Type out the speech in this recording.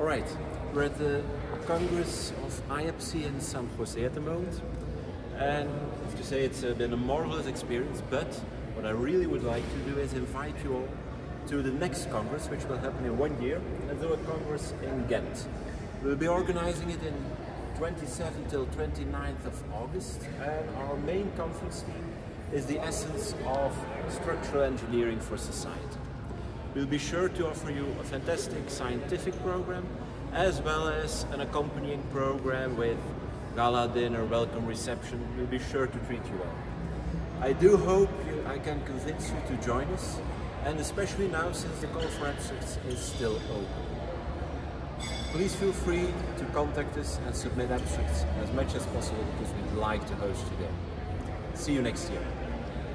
Alright, we're at the Congress of IABSE in San Jose at the moment. And I have to say it's uh, been a marvelous experience, but what I really would like to do is invite you all to the next Congress, which will happen in one year, and do a Congress in Ghent. We'll be organizing it in 27th till 29th of August, and our main conference theme is the essence of structural engineering for society. We'll be sure to offer you a fantastic scientific program as well as an accompanying program with gala dinner, welcome reception. We'll be sure to treat you well. I do hope you, I can convince you to join us and especially now since the call for abstracts is still open. Please feel free to contact us and submit abstracts as much as possible because we'd like to host you there. See you next year.